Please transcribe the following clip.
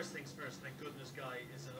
first things first, thank goodness Guy